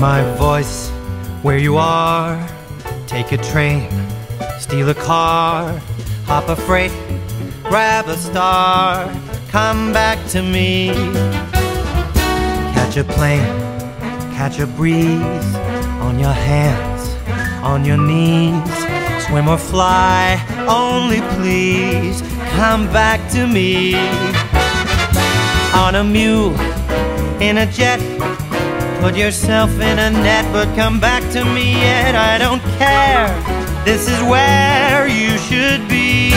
my voice where you are. Take a train, steal a car, hop a freight, grab a star, come back to me. Catch a plane, catch a breeze on your hands, on your knees. Swim or fly, only please come back to me. On a mule, in a jet, Put yourself in a net, but come back to me yet. I don't care. This is where you should be.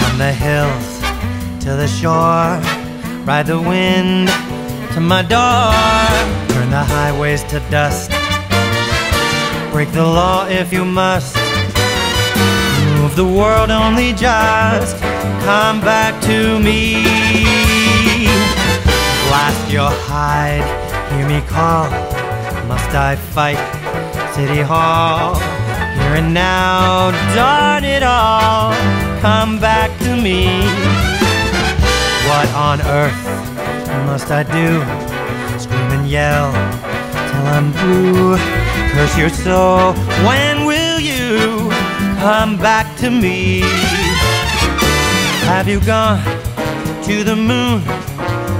From the hills to the shore, ride the wind to my door. Turn the highways to dust. Break the law if you must. Move the world only just. Come back to me your hide. Hear me call. Must I fight? City Hall. Here and now, darn it all. Come back to me. What on earth must I do? Scream and yell till I'm blue. Curse your soul. When will you come back to me? Have you gone to the moon?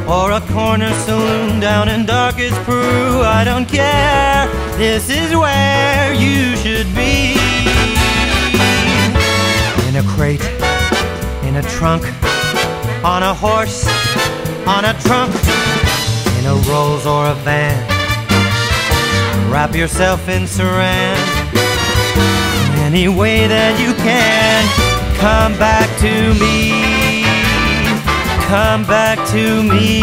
Or a corner saloon down in darkest Peru. I don't care, this is where you should be. In a crate, in a trunk, on a horse, on a trunk, in a Rolls or a van. Wrap yourself in saran any way that you can. Come back to me. Come back to me.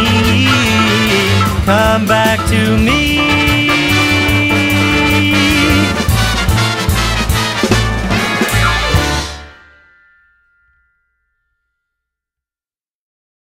Come back to me.